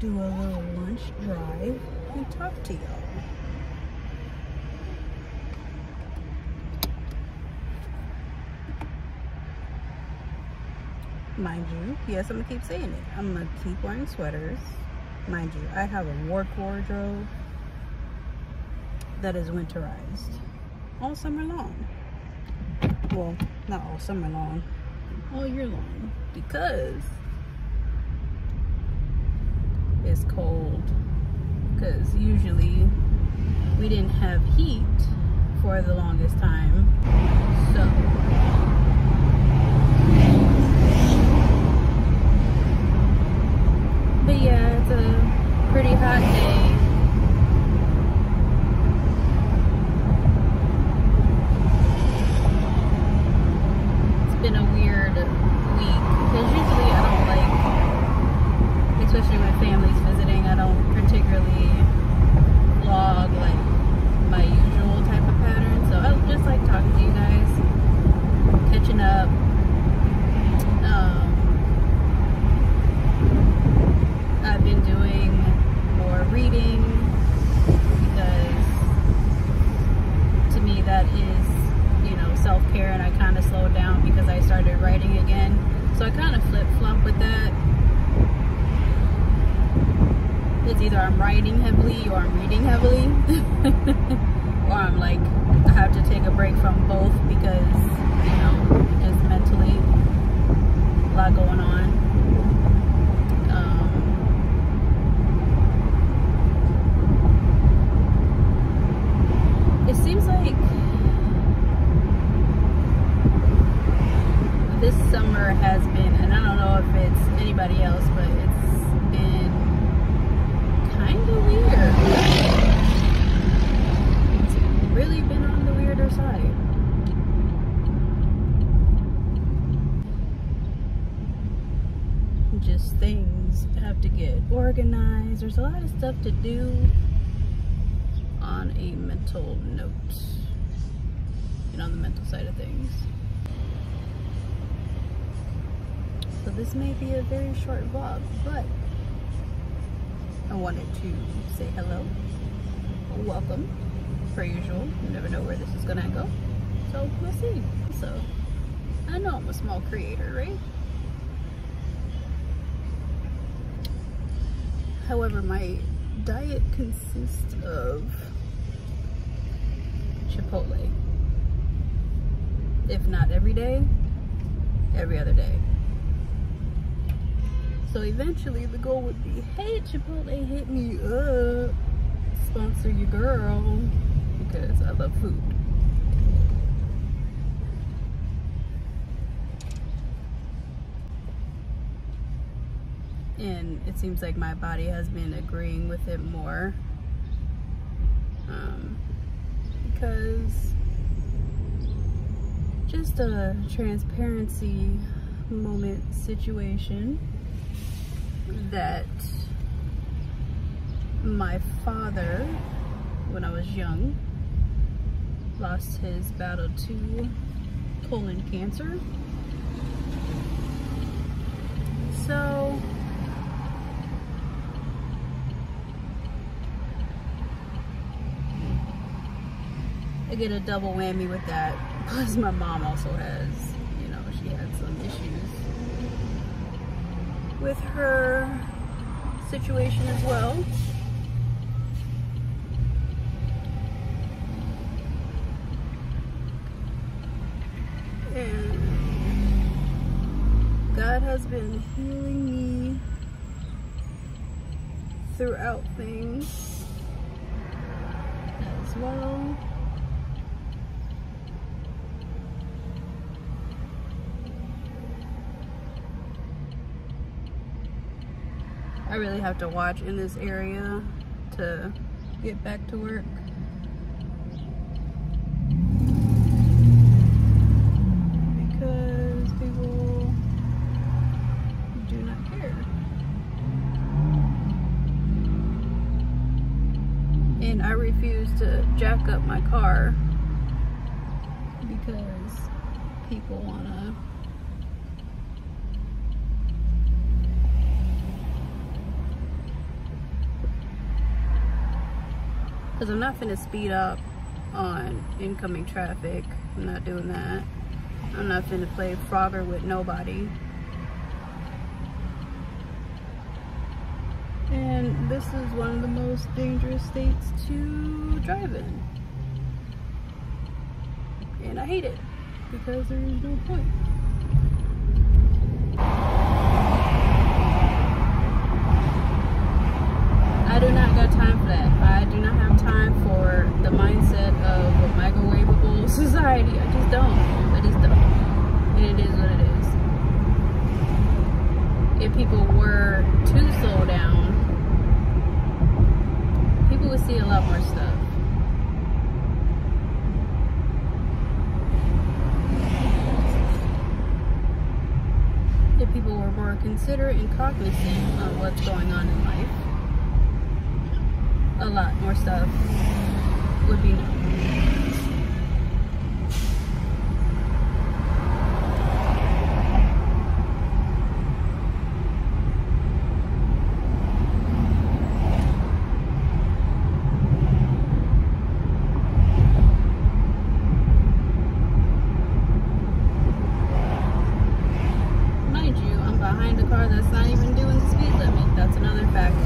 do a little lunch drive and talk to y'all. Mind you, yes, I'm gonna keep saying it. I'm gonna keep wearing sweaters. Mind you, I have a work wardrobe that is winterized all summer long. Well, not all summer long, all year long because it's cold. Because usually we didn't have heat for the longest time. So But yeah, it's a pretty hot day. It's been a weird especially when family's visiting, I don't particularly vlog like my usual type of pattern. So I just like talking to you guys, catching up. Um, I've been doing more reading because to me that is, you know, self-care and I kind of slowed down because I started writing again. So I kind of flip-flop with that. It's either I'm writing heavily or I'm reading heavily. or I'm like, I have to take a break from both because, you know, just mentally a lot going on. Um, it seems like this summer has been, and I don't know if it's anybody else, but it's been kind of weird. It's really been on the weirder side. Just things have to get organized. There's a lot of stuff to do on a mental note and on the mental side of things. So this may be a very short vlog, but I wanted to say hello, welcome, per usual. You never know where this is gonna go, so we'll see. So I know I'm a small creator, right? However, my diet consists of Chipotle. If not every day, every other day. So eventually the goal would be, hey Chipotle, hit me up. Sponsor your girl. Because I love food. And it seems like my body has been agreeing with it more. Um, because just a transparency moment situation that my father when I was young lost his battle to colon cancer. So I get a double whammy with that. Plus my mom also has, you know, she had some issues with her situation as well. And God has been healing me throughout things as well. I really have to watch in this area to get back to work. Because people do not care. And I refuse to jack up my car because people want to Because I'm not finna speed up on incoming traffic. I'm not doing that. I'm not finna play Frogger with nobody. And this is one of the most dangerous states to drive in. And I hate it because there is no point. I do not got time for that. I do not have time for the mindset of a microwavable society. I just don't. I just don't. And it is what it is. If people were to slow down, people would see a lot more stuff. If people were more considerate and cognizant of what's going on in life. A lot more stuff would be Mind you, I'm behind a car that's not even doing the speed limit. That's another factor.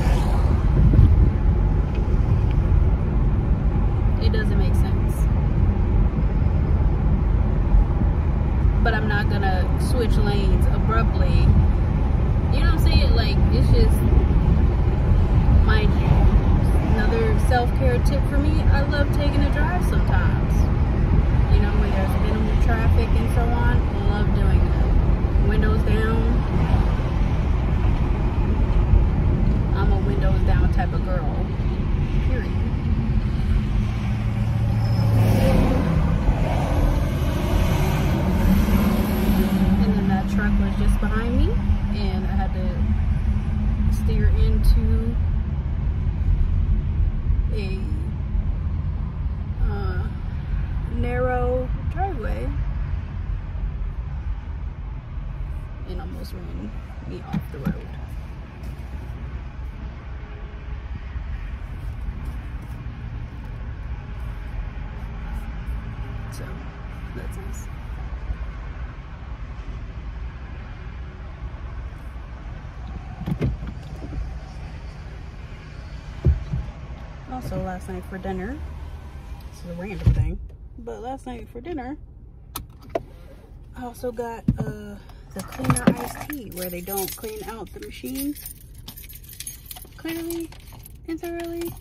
It doesn't make sense. But I'm not gonna switch lanes abruptly. You know what I'm saying? Like, it's just, mind you, another self-care tip for me, I love taking a drive sometimes. You know, when there's minimal traffic and so on, love doing that. Windows down. I'm a windows down type of girl. Period. And then that truck was just behind me, and I had to steer into a uh, narrow driveway and almost ran me off the road. So that's nice. Also, last night for dinner, this is a random thing, but last night for dinner, I also got uh, the cleaner iced tea where they don't clean out the machine clearly and thoroughly.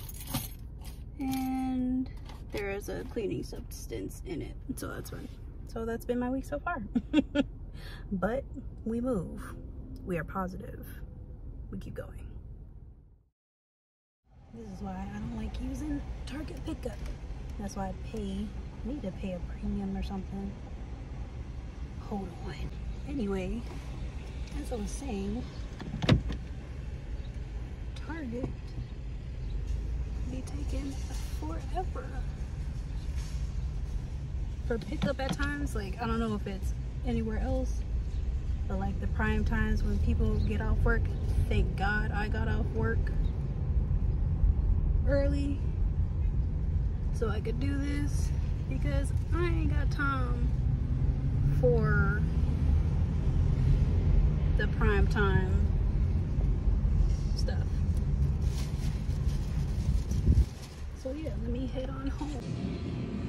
And there is a cleaning substance in it. So that's fun. So that's been my week so far. but we move. We are positive. We keep going. This is why I don't like using Target pickup. That's why I pay, need to pay a premium or something. Hold on. Anyway, as I was saying, Target be taking forever for pickup at times. Like, I don't know if it's anywhere else, but like the prime times when people get off work, thank God I got off work early so I could do this because I ain't got time for the prime time stuff. So yeah, let me head on home.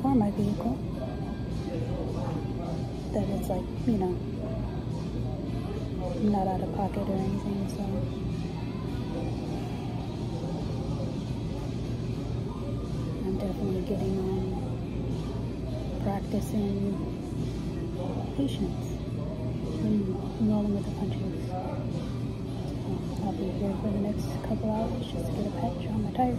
For my vehicle. That it's like, you know, not out of pocket or anything, so I'm definitely getting on practicing patience and rolling with the punches. I'll be here for the next couple hours just to get a patch on my tire.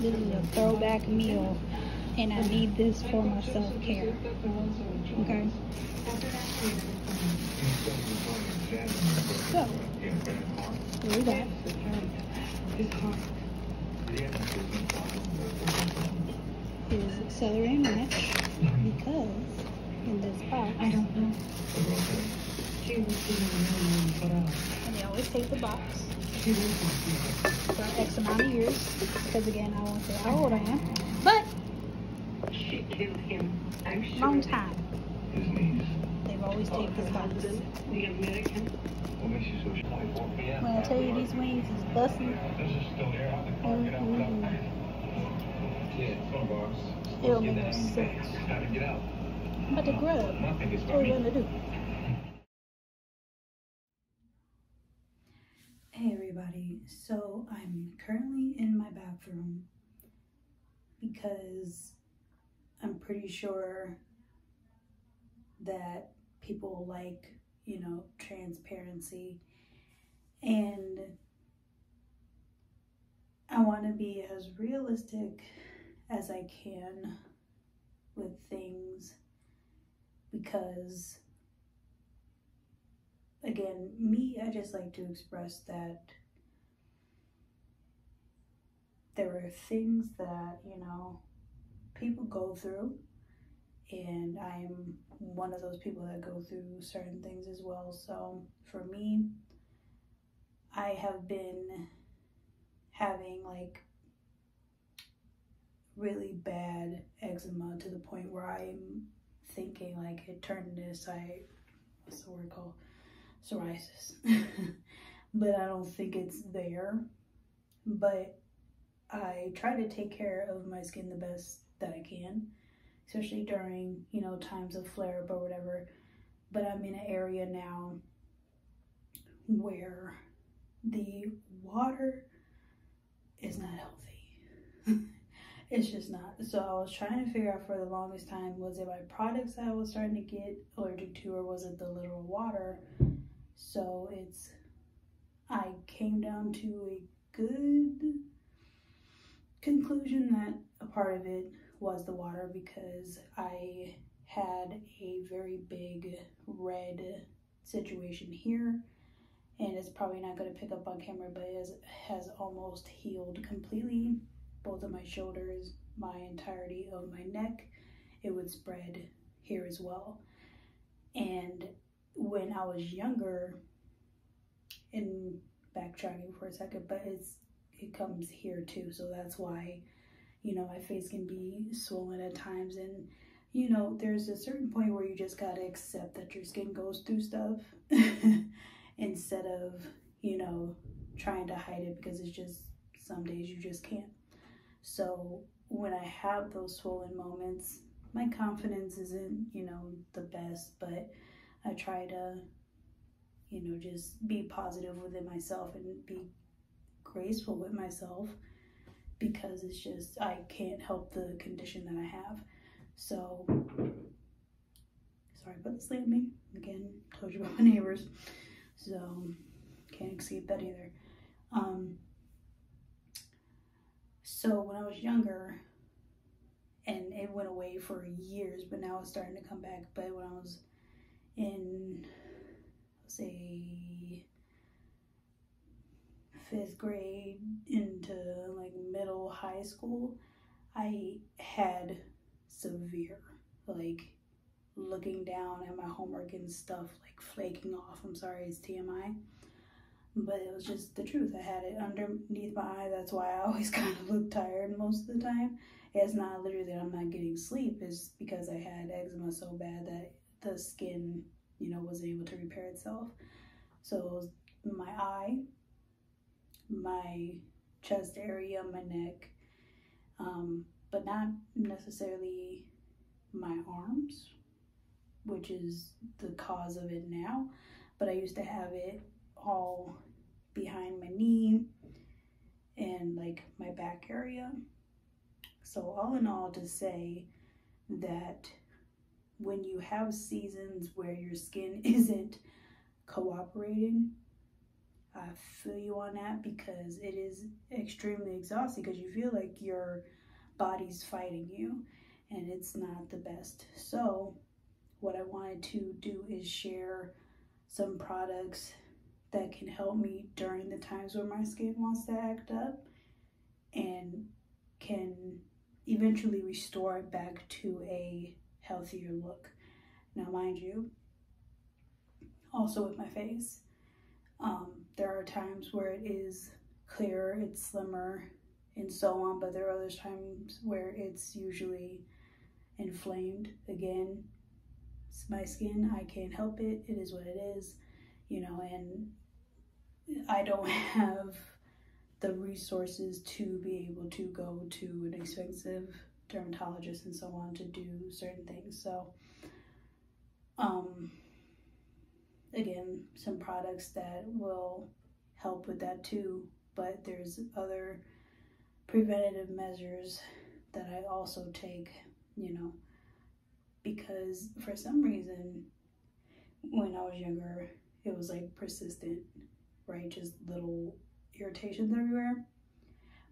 This is a throwback meal, and I need this for my self care. Okay? So, here we go. Is celery and mash because in this box, I don't know. And they always take the box for X amount of years because again, I won't say how old I am, but long time. They've always taken this box. When I tell you these wings is busting, mm-mm. it'll make no sense. I'm about to grub. What are you gonna do? Hey everybody, so I'm currently in my bathroom because I'm pretty sure that people like, you know, transparency. And I want to be as realistic as I can with things because again, me, I just like to express that there are things that, you know, people go through, and I'm one of those people that go through certain things as well. So for me, I have been having like really bad eczema to the point where I'm thinking like it turned into I what's the word called? Psoriasis. But I don't think it's there. But I try to take care of my skin the best that I can especially during you know times of flare up or whatever. But I'm in an area now where the water is not healthy. It's just not. So I was trying to figure out for the longest time was it my products that I was starting to get allergic to or was it the literal water? So it's, I came down to a good conclusion that a part of it was the water because I had a very big red situation here and it's probably not going to pick up on camera but it has, has almost healed completely. Both of my shoulders my entirety of my neck it would spread here as well. And when I was younger, and backtracking for a second, but it's it comes here too, so that's why, you know, my face can be swollen at times, and you know, there's a certain point where you just gotta accept that your skin goes through stuff instead of, you know, trying to hide it because it's just some days you just can't. So when I have those swollen moments, my confidence isn't, you know, the best, but I try to, you know, just be positive within myself and be graceful with myself because it's just, I can't help the condition that I have. So, sorry about the slamming. Again, told you about my neighbors. So, can't escape that either. Um, so when I was younger, and it went away for years, but now it's starting to come back. But when I was in say fifth grade into like middle high school i had severe like looking down at my homework and stuff like flaking off. I'm sorry it's tmi but it was just the truth. I had it underneath my eye. That's why i always kind of look tired most of the time. It's not literally that i'm not getting sleep. It's because i had eczema so bad that the skin, you know, wasn't able to repair itself. So it was my eye, my chest area, my neck, um, but not necessarily my arms, which is the cause of it now. But I used to have it all behind my knee and like my back area. So all in all to say, that when you have seasons where your skin isn't cooperating, I feel you on that because it is extremely exhausting because you feel like your body's fighting you and it's not the best. So, what I wanted to do is share some products that can help me during the times where my skin wants to act up and can eventually restore it back to a healthier look. Now, mind you, also with my face, um, there are times where it is clearer, it's slimmer, and so on, but there are other times where it's usually inflamed. Again, it's my skin, I can't help it, it is what it is, you know, and I don't have the resources to be able to go to an expensive dermatologist and so on to do certain things. So, um, again, some products that will help with that too, but there's other preventative measures that I also take, you know, because for some reason, when I was younger, it was like persistent, right? Just little irritations everywhere.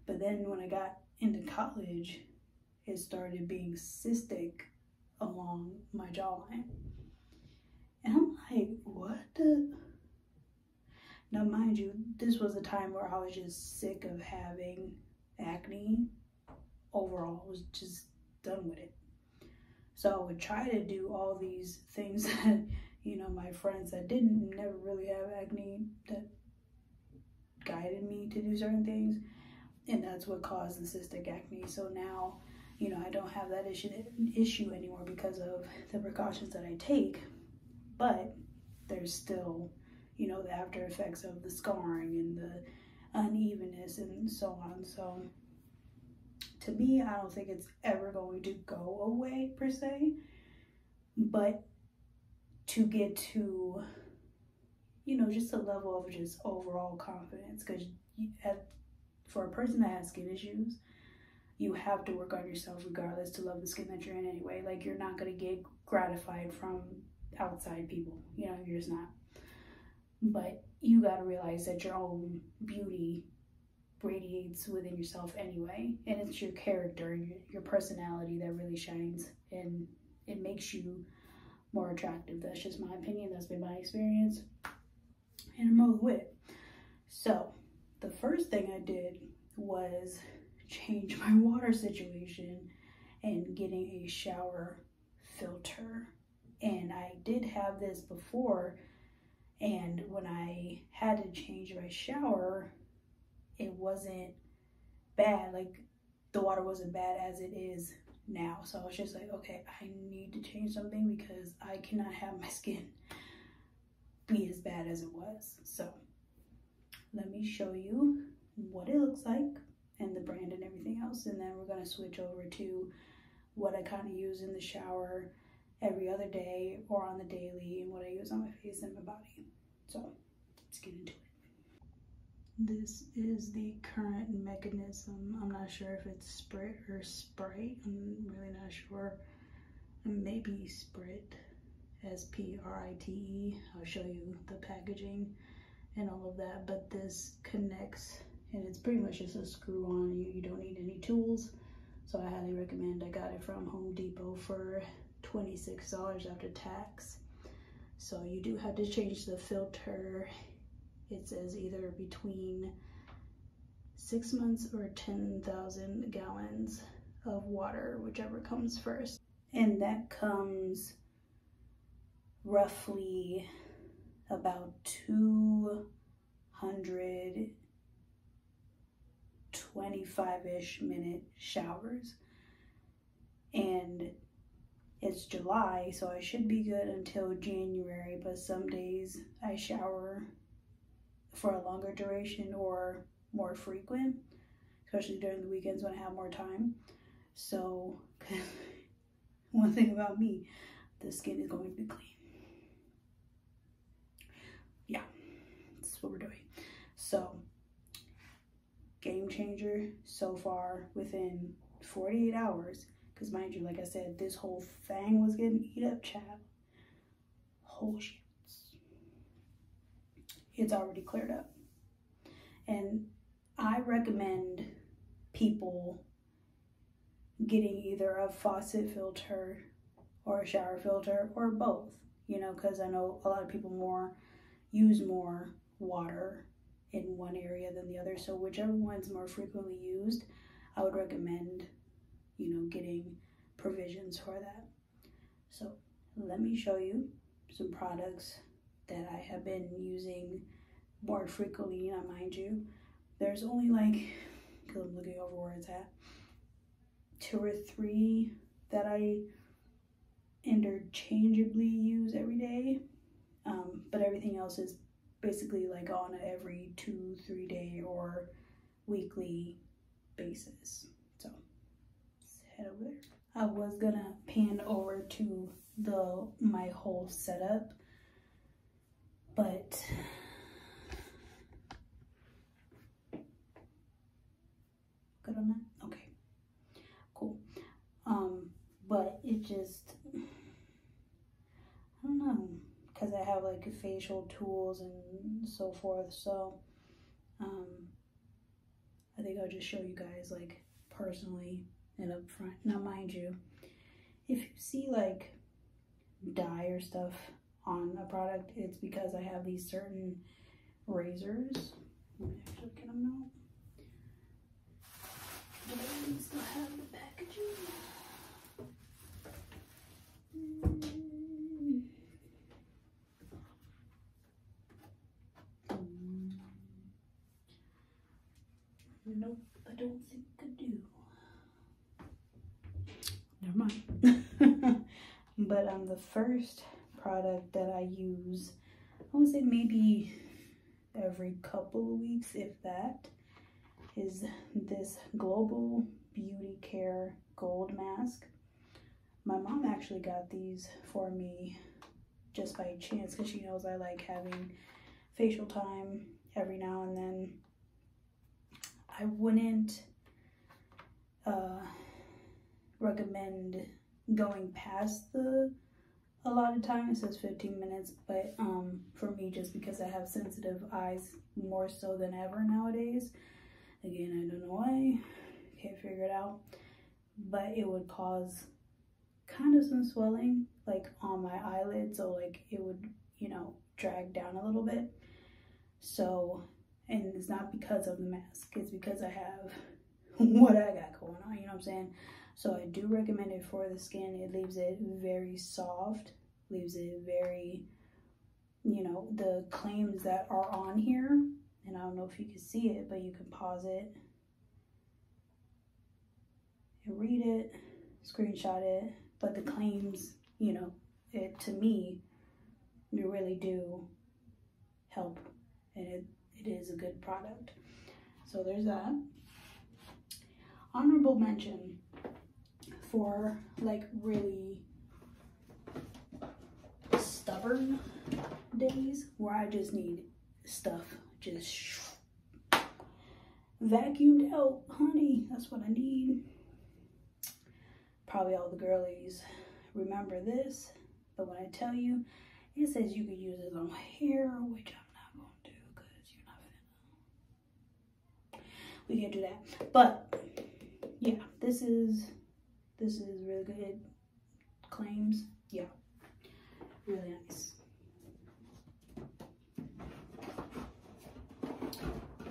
But then when I got into college, it started being cystic along my jawline. And I'm like, what the? Now, mind you, this was a time where I was just sick of having acne. Overall, I was just done with it. So I would try to do all these things that, you know, my friends that didn't never really have acne that guided me to do certain things. And that's what caused the cystic acne. So now, you know, I don't have that issue issue anymore because of the precautions that I take. But there's still, you know, the after effects of the scarring and the unevenness and so on. So to me, I don't think it's ever going to go away per se. But to get to you know, just a level of just overall confidence. Because for a person that has skin issues, you have to work on yourself regardless to love the skin that you're in anyway. Like, you're not going to get gratified from outside people. You know, you're just not. But you got to realize that your own beauty radiates within yourself anyway. And it's your character and your, personality that really shines. And it makes you more attractive. That's just my opinion. That's been my experience and I'm rolling with it. So the first thing I did was change my water situation and getting a shower filter. And I did have this before, and when I had to change my shower, it wasn't bad. Like the water wasn't bad as it is now. So I was just like, okay, I need to change something because I cannot have my skin be as bad as it was. So let me show you what it looks like and the brand and everything else. And then we're going to switch over to what I kind of use in the shower every other day or on the daily and what I use on my face and my body. So let's get into it. This is the current mechanism. I'm not sure if it's Sprit or Sprite. I'm really not sure. Maybe Sprit. S-P-R-I-T-E. I'll show you the packaging and all of that, but this connects and it's pretty much just a screw on. You, you don't need any tools. So I highly recommend. I got it from Home Depot for $26 after tax. So you do have to change the filter. It says either between six months or 10,000 gallons of water, whichever comes first. And that comes roughly about 225-ish minute showers and it's July so I should be good until January but some days I shower for a longer duration or more frequent especially during the weekends when I have more time so one thing about me the skin is going to be clean Yeah, that's what we're doing. So, game changer so far within 48 hours Because mind you, like I said, this whole thing was getting eat up, child. Whole shits. It's already cleared up. And I recommend people getting either a faucet filter or a shower filter or both, you know, because I know a lot of people more use more water in one area than the other. So whichever one's more frequently used, I would recommend, you know, getting provisions for that. So let me show you some products that I have been using more frequently, now mind you. There's only like, because I'm looking over where it's at, two or three that I interchangeably use every day. Um, but everything else is basically like on every two, three day or weekly basis. Head over there. I was gonna pan over to the my whole setup, but good on that? Okay, cool. Um, but it just, I don't know, because I have like facial tools and so forth. So, um, I think I'll just show you guys like personally and up front. Now, mind you, if you see like dye or stuff on a product, it's because I have these certain razors. Let me actually get them out. I still have the packaging. Mm. Mm. Nope, I don't think I do. Never mind. but um, the first product that I use, I would say maybe every couple of weeks, if that, is this Global Beauty Care Gold Mask. My mom actually got these for me just by chance because she knows I like having facial time every now and then. I wouldn't uh, recommend going past the a lot of time. It says 15 minutes, but um, for me, just because I have sensitive eyes more so than ever nowadays. Again, I don't know why. Can't figure it out. But it would cause kind of some swelling, like on my eyelids. So like it would, you know, drag down a little bit. So and it's not because of the mask it's because i have what i got going on you know what i'm saying so i do recommend it for the skin. It leaves it very soft leaves it very you know the claims that are on here. And i don't know if you can see it but you can pause it and read it screenshot it. But the claims you know it to me they really do help. And it it is a good product. So there's that. Honorable mention for like really stubborn days where I just need stuff just vacuumed out, honey. That's what I need. Probably all the girlies remember this, but when I tell you, it says you could use it on hair, which I'm not going to do because you're not going to. we can't do that. But yeah, this is this is really good. Claims, yeah, really nice.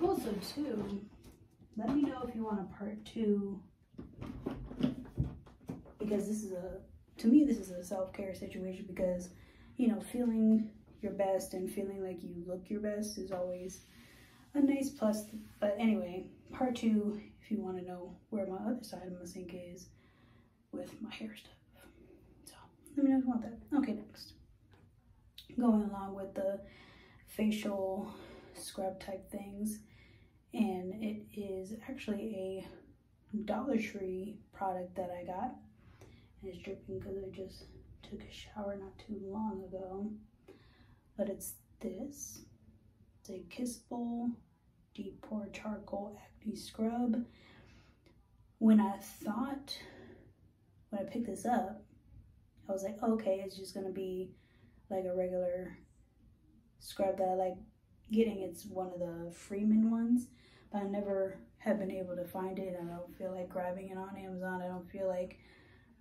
Also, too, let me know if you want a part two because this is a to me this is a self-care situation because you know feeling your best and feeling like you look your best is always a nice plus but anyway part two, if you want to know where my other side of my sink is with my hair stuff. So let me know if you want that. Okay, next. Going along with the facial scrub type things. And it is actually a Dollar Tree product that I got. And it's dripping because I just took a shower not too long ago. But it's this. It's a kissable deep pore charcoal acne scrub. When I thought picked this up, I was like, okay, it's just gonna be like a regular scrub that I like getting. It's one of the Freeman ones, but I never have been able to find it. I don't feel like grabbing it on Amazon. I don't feel like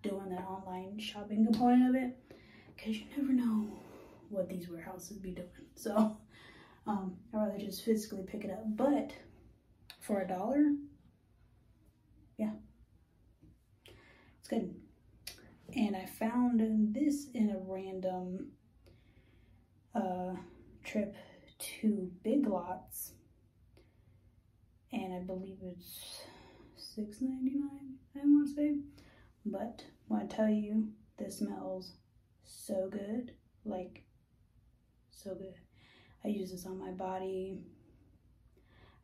doing that online shopping component of it because you never know what these warehouses be doing. So um, I'd rather just physically pick it up. But for a dollar, yeah, it's good. And I found this in a random uh, trip to Big Lots. And I believe it's six ninety nine. I want to say. But when I tell you, this smells so good. Like, so good. I use this on my body.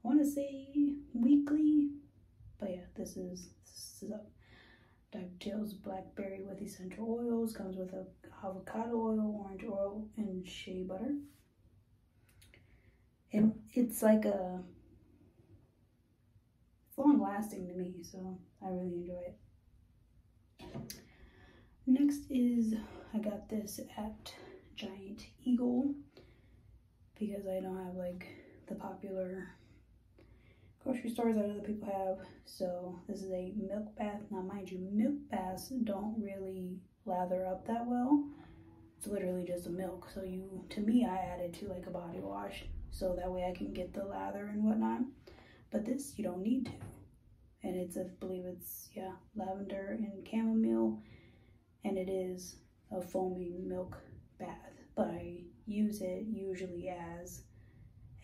I want to say weekly, but yeah, this is this is up. Dive Blackberry with essential oils. Comes with a avocado oil, orange oil, and shea butter. And it's like a long lasting to me, so I really enjoy it. Next is I got this at Giant Eagle because I don't have like the popular grocery stores that other people have. So this is a milk bath. Now mind you, milk baths don't really lather up that well. It's literally just a milk. So you, to me, I added to like a body wash so that way I can get the lather and whatnot. But this you don't need to. And it's, I believe it's, yeah, lavender and chamomile. And it is a foaming milk bath. But I use it usually as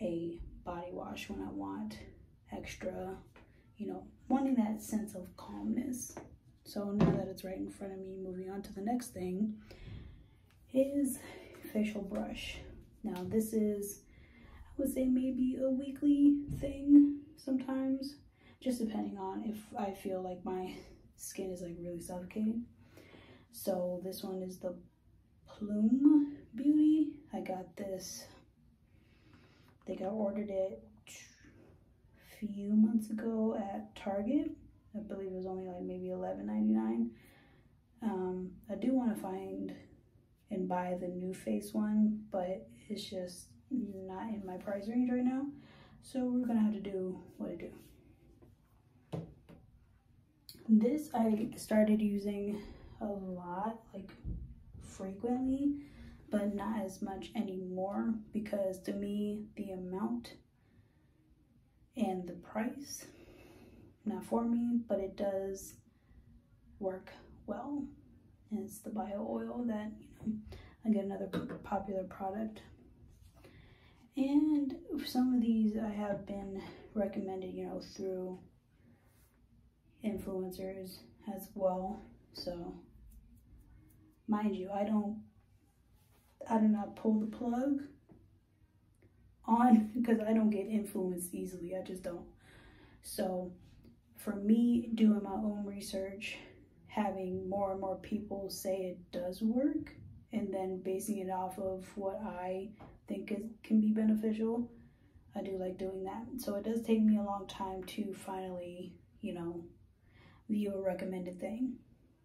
a body wash when I want extra, you know, wanting that sense of calmness. So now that it's right in front of me, moving on to the next thing is facial brush. Now this is, I would say maybe a weekly thing sometimes, just depending on if I feel like my skin is like really suffocating. So this one is the Plume Beauty. I got this, I think I ordered it few months ago at Target. I believe it was only like maybe $11.99. Um, I do want to find and buy the NuFace one, but it's just not in my price range right now. So we're gonna have to do what I do. This I started using a lot, like frequently, but not as much anymore because to me, the amount and the price, not for me, but it does work well. And it's the bio oil that, you know, I get another popular product. And some of these I have been recommended, you know, through influencers as well. So Mind you, I don't, I do not pull the plug on because I don't get influenced easily. I just don't. So for me, doing my own research, having more and more people say it does work, and then basing it off of what I think is, can be beneficial, I do like doing that. So it does take me a long time to finally, you know, view a recommended thing.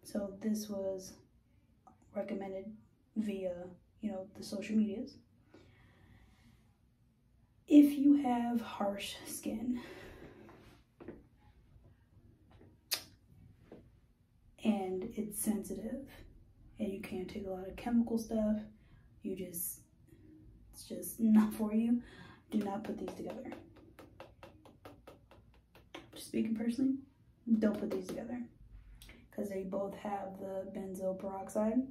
So this was recommended via, you know, the social medias. If you have harsh skin, and it's sensitive. And you can't take a lot of chemical stuff, you just, it's just not for you, do not put these together. Just speaking personally, don't put these together. Because they both have the benzoyl peroxide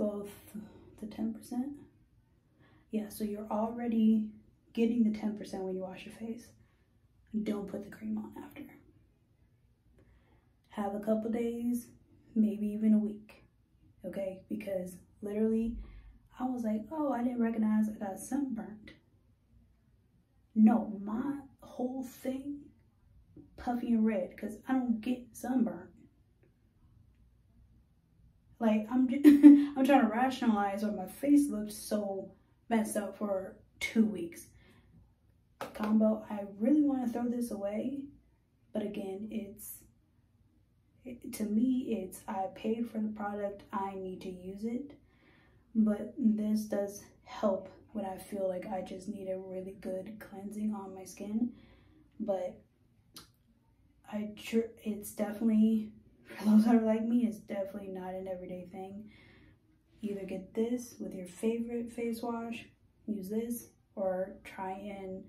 both the 10%. Yeah, so you're already getting the 10% when you wash your face. Don't put the cream on after. Have a couple days, maybe even a week, okay? Because literally, I was like, oh, I didn't recognize I got sunburned. No, my whole thing puffy and red because I don't get sunburned. Like I'm, just, I'm trying to rationalize why my face looked so messed up for two weeks. Combo, I really want to throw this away, but again, it's it, to me, it's I paid for the product, I need to use it. But this does help when I feel like I just need a really good cleansing on my skin. But I it's definitely for those that are like me, it's definitely not an everyday thing. Either get this with your favorite face wash, use this, or try and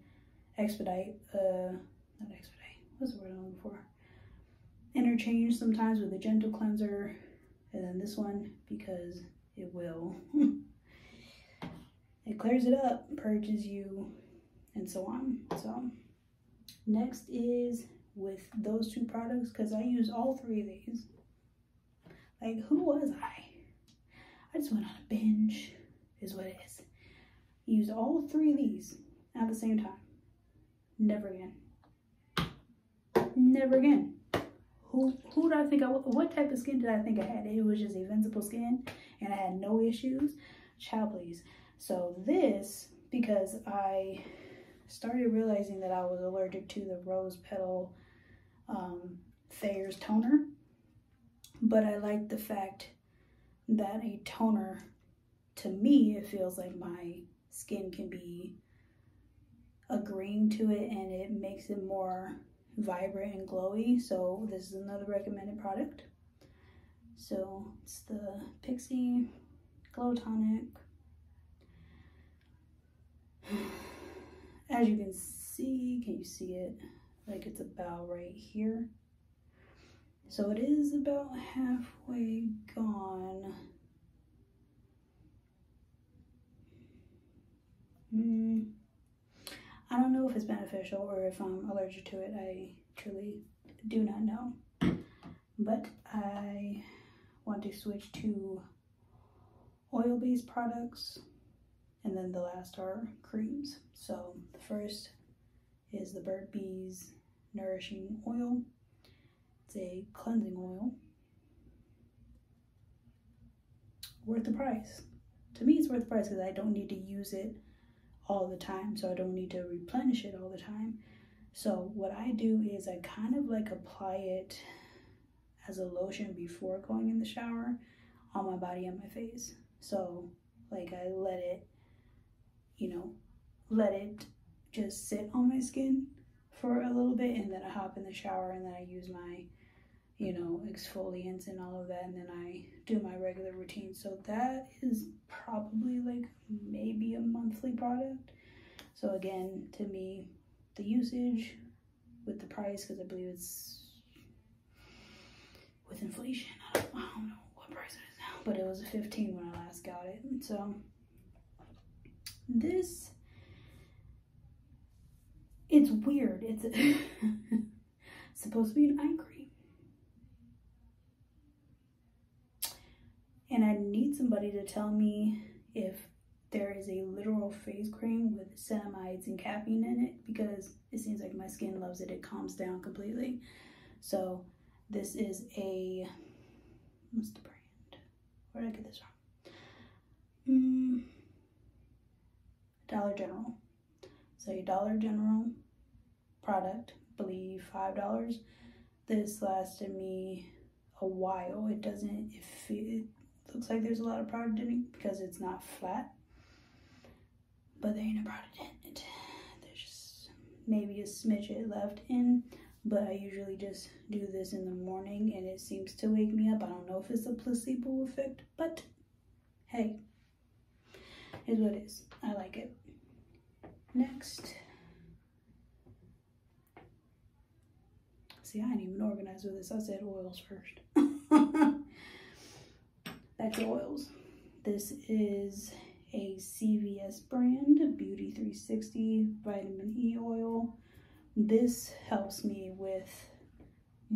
expedite, uh, not expedite, what's the word I'm looking for? Interchange sometimes with a gentle cleanser, and then this one because it will. it clears it up, purges you, and so on. So, next is with those two products because I use all three of these. Like, who was I? I just went on a binge, is what it is. Use all three of these at the same time. Never again. Never again. Who who did I think I what type of skin did I think I had? It was just invincible skin and I had no issues. Child please. So this, because I started realizing that I was allergic to the rose petal um, Thayer's toner. But I like the fact that a toner, to me, it feels like my skin can be agreeing to it and it makes it more vibrant and glowy. So this is another recommended product. So it's the Pixi Glow Tonic. As you can see, can you see it? like it's about right here. So it is about halfway gone. Mm, I don't know if it's beneficial or if I'm allergic to it. I truly do not know. But I want to switch to oil-based products and then the last are creams. So the first is the Burt's Bees Nourishing Oil. It's a cleansing oil. Worth the price. To me, it's worth the price because I don't need to use it all the time, so I don't need to replenish it all the time. So what I do is I kind of like apply it as a lotion before going in the shower on my body and my face. So like I let it, you know, let it just sit on my skin for a little bit and then I hop in the shower and then I use my you know exfoliants and all of that and then I do my regular routine so that is probably like maybe a monthly product so again to me the usage with the price because I believe it's with inflation I don't, I don't know what price it is now but it was a 15 when I last got it so this it's weird. It's supposed to be an eye cream. And I need somebody to tell me if there is a literal face cream with cinamides and caffeine in it because it seems like my skin loves it. It calms down completely. So this is a, what's the brand? Where did I get this from? Mm, Dollar General. So a Dollar General product, believe $5. This lasted me a while. It doesn't, if it looks like there's a lot of product in it because it's not flat. But there ain't no product in it. There's just maybe a smidget left in. But I usually just do this in the morning and it seems to wake me up. I don't know if it's a placebo effect, but hey, is what it is. I like it. Next. See, I ain't even organized with this. I said oils first. Back oils. This is a CVS brand, Beauty 360 Vitamin E oil. This helps me with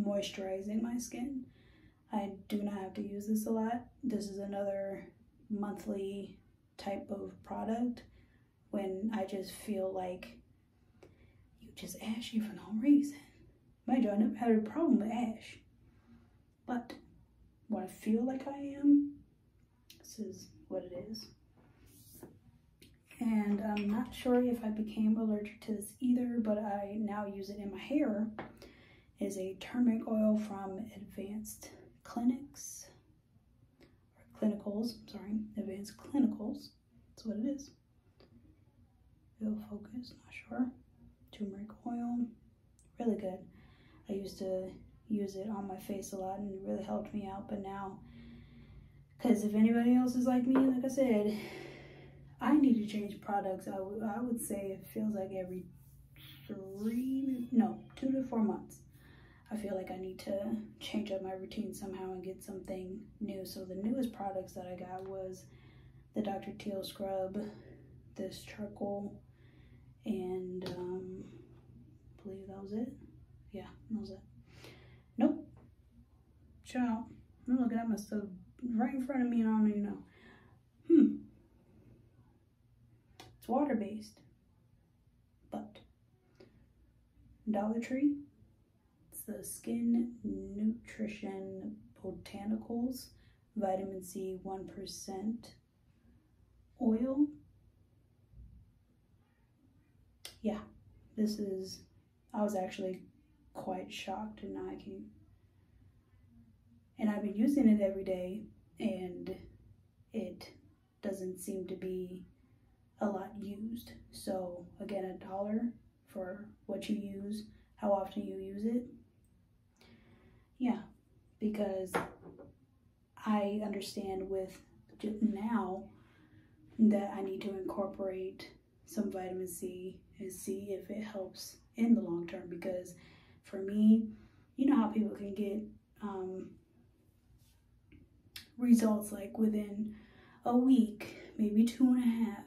moisturizing my skin. I do not have to use this a lot. This is another monthly type of product when I just feel like you just ashy for no reason. Mind you, I never had a problem with ash. But when I feel like I am, this is what it is. And I'm not sure if I became allergic to this either, but I now use it in my hair. is a turmeric oil from Advanced Clinics, or Clinicals, sorry, Advanced Clinicals. That's what it is. It'll focus, not sure. Turmeric oil, really good. I used to use it on my face a lot and it really helped me out, but now, because if anybody else is like me, like I said, I need to change products. I, I would say it feels like every three, no, two to four months. I feel like I need to change up my routine somehow and get something new. So the newest products that I got was the Dr. Teal scrub, this charcoal, and um, I believe that was it. Yeah, that was it. Nope. Ciao. I'm looking at my right in front of me and I don't even know. Hmm. It's water based. But Dollar Tree it's the Skin Nutrition Botanicals Vitamin C 1% oil. Yeah, this is, I was actually quite shocked and I can, and I've been using it every day and it doesn't seem to be a lot used. So again, a dollar for what you use, how often you use it, yeah, because I understand with now that I need to incorporate some vitamin C and see if it helps in the long term. Because for me, you know how people can get um, results like within a week, maybe two and a half.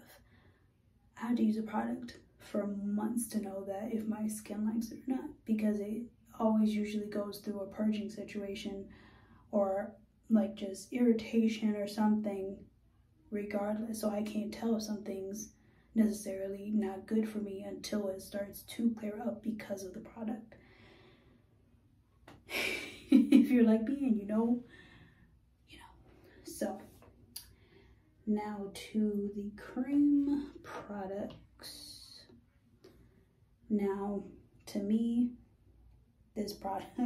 I have to use a product for months to know that if my skin likes it or not because it always usually goes through a purging situation or like just irritation or something regardless. So I can't tell if something's necessarily not good for me until it starts to clear up because of the product. if you're like me and you know, you know. So now to the cream products. Now, to me, this product.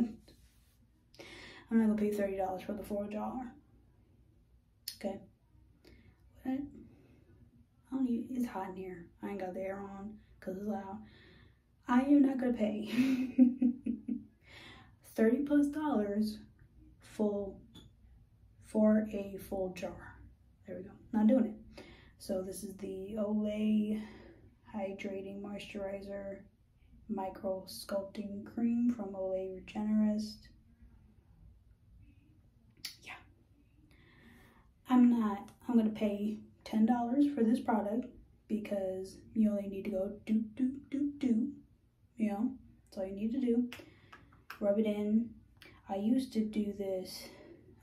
I'm not gonna pay thirty dollars for the four jar. Okay. What? I don't even, it's hot in here. I ain't got the air on because it's loud. I am not gonna pay 30 plus dollars full for a full jar. There we go. Not doing it. So this is the Olay Hydrating Moisturizer Micro Sculpting Cream from Olay Regenerist. Yeah. I'm not, I'm going to pay $10 for this product because you only need to go do, do, do, do. You know, that's all you need to do. Rub it in. I used to do this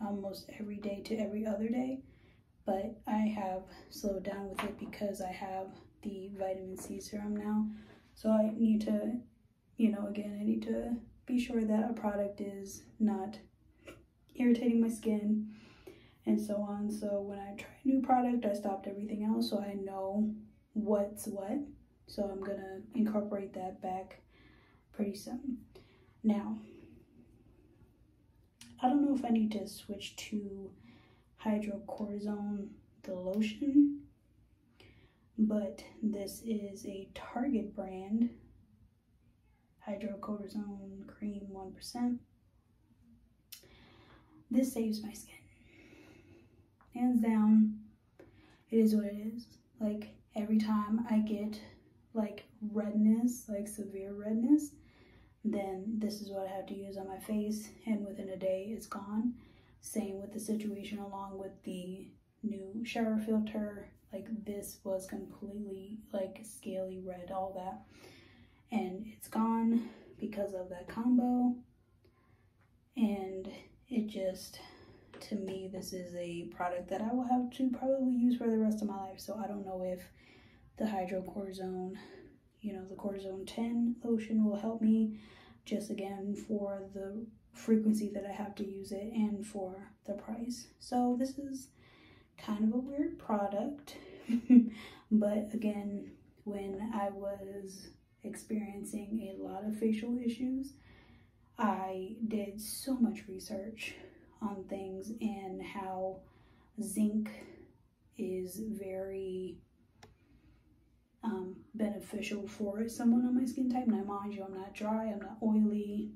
almost every day to every other day, but I have slowed down with it because I have the vitamin C serum now. So I need to, you know, again, I need to be sure that a product is not irritating my skin and so on. So when I try a new product, I stopped everything else so I know what's what. So I'm gonna incorporate that back pretty soon. Now, I don't know if I need to switch to hydrocortisone, the lotion, but this is a Target brand hydrocortisone cream 1%. This saves my skin. Hands down, it is what it is. Like every time I get like redness, like severe redness, then this is what I have to use on my face and within a day it's gone. Same with the situation along with the new shower filter like this was completely like scaly red all that. And it's gone because of that combo. And it just to me this is a product that I will have to probably use for the rest of my life. So I don't know if the hydrocortisone you know the Cortizone 10 lotion will help me just again for the frequency that I have to use it and for the price so this is kind of a weird product. but again, when I was experiencing a lot of facial issues, I did so much research on things and how zinc is very um, beneficial for someone on my skin type. Now, mind you, I'm not dry, I'm not oily,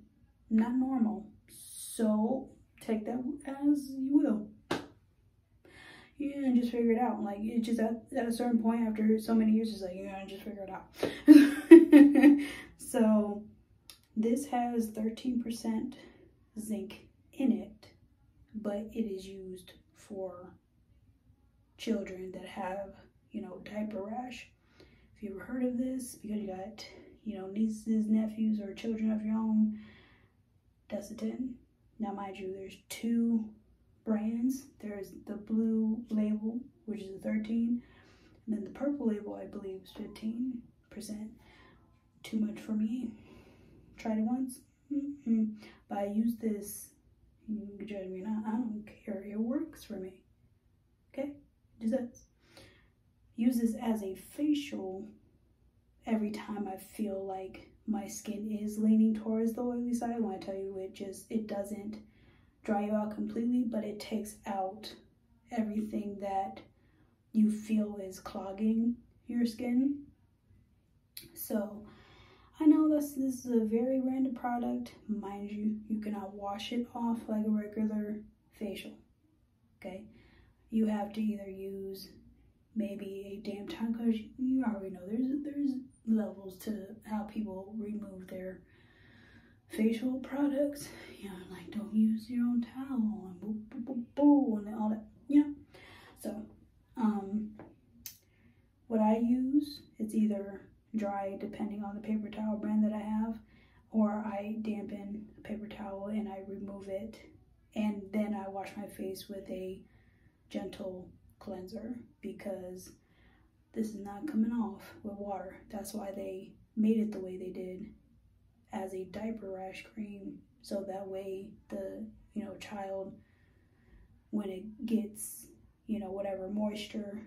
not normal. So take that as you will. Yeah, and just figure it out. Like it's just at, at a certain point after so many years, it's like you gotta just figure it out. so this has 13% zinc in it, but it is used for children that have, you know, diaper rash. If you ever heard of this, because you got, you know, nieces, nephews, or children of your own, that's a 10. Now, mind you, there's two brands. There's the blue label, which is a 13, and then the purple label, I believe, is 15%. Too much for me. Tried it once, mm but I use this. You can judge me or not. I don't care. It works for me. Okay, does. Use this as a facial every time I feel like my skin is leaning towards the oily side. When I tell you it just it doesn't dry you out completely, but it takes out everything that you feel is clogging your skin. So I know this, this is a very random product. Mind you, you cannot wash it off like a regular facial, okay? You have to either use maybe a damp time because you already know there's there's levels to how people remove their facial products. You know, like don't use your own towel and boo boo boo boo and all that. You know, so um, what I use it's either dry depending on the paper towel brand that I have, or I dampen a paper towel and I remove it, and then I wash my face with a gentle cleanser because this is not coming off with water. That's why they made it the way they did as a diaper rash cream. So that way the you know child when it gets you know whatever moisture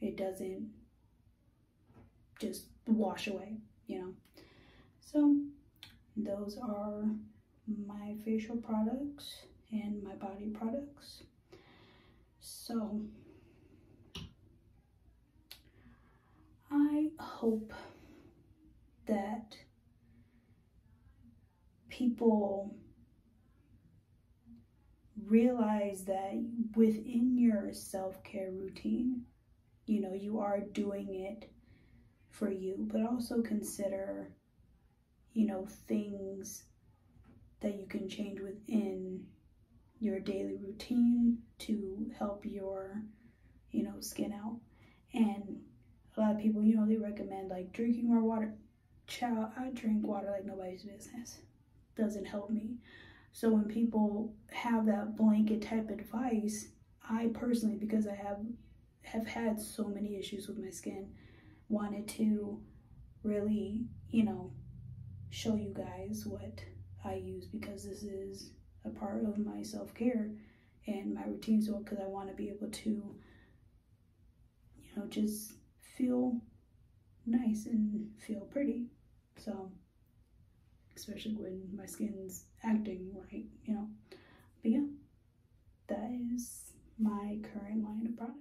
it doesn't just wash away you know. So those are my facial products and my body products. So I hope that people realize that within your self care routine, you know, you are doing it for you, but also consider, you know, things that you can change within your daily routine to help your, you know, skin out. And a lot of people, you know, they recommend like drinking more water. Child, I drink water like nobody's business doesn't help me. So when people have that blanket type advice, I personally, because I have have had so many issues with my skin, wanted to really, you know, show you guys what I use because this is a part of my self-care and my routine so because I want to be able to you know just feel nice and feel pretty so especially when my skin's acting right, you know. But yeah, that is my current line of products.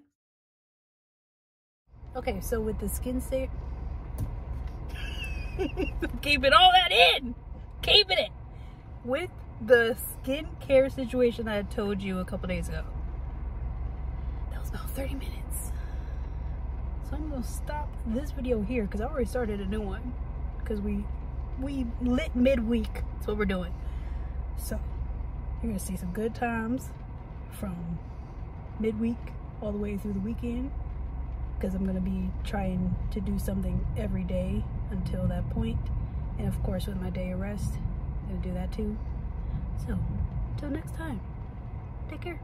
Okay, so with the skin state, keeping all that in, keeping it. With the skincare situation that I told you a couple days ago, that was about 30 minutes. So I'm gonna stop this video here because I already started a new one because we we lit midweek. That's what we're doing. So you're gonna see some good times from midweek all the way through the weekend because I'm gonna be trying to do something every day until that point. And of course with my day of rest, I'm gonna do that too. So, until next time, take care.